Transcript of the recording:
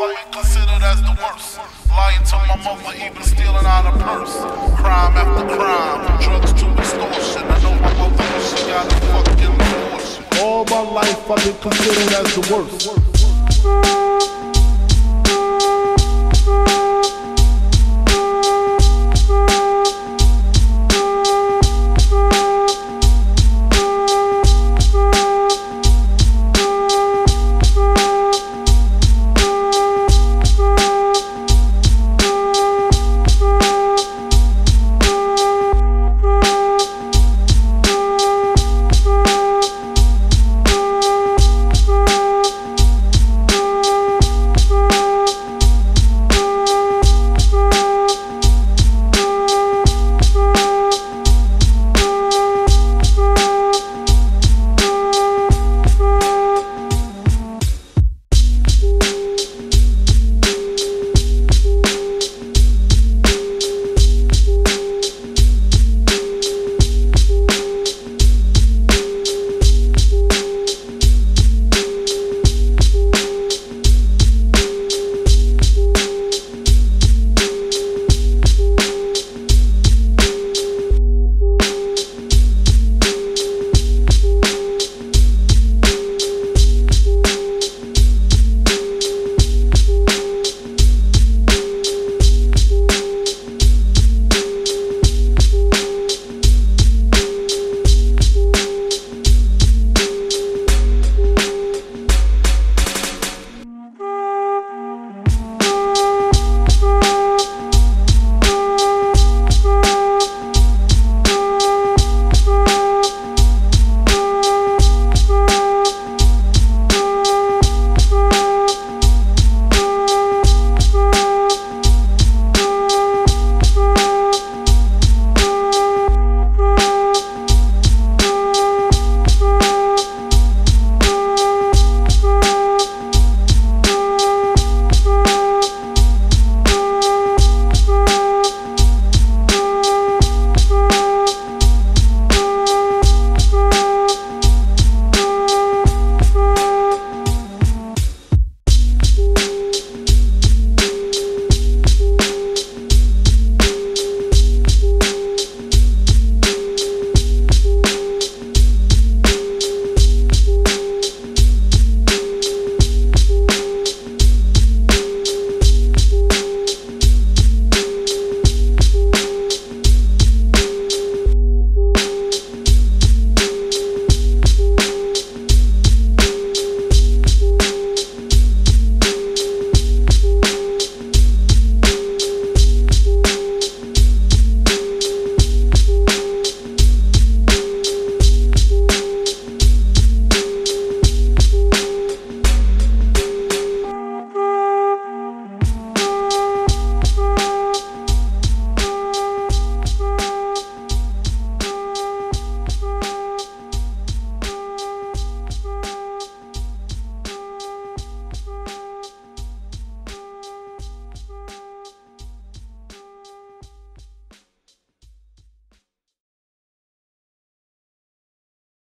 I ain't considered as the worst. Lying to my mother, even stealing out of purse. Crime after crime, drugs to extortion. I know my mother, she got a fucking abortion. All my life I've been considered as the worst.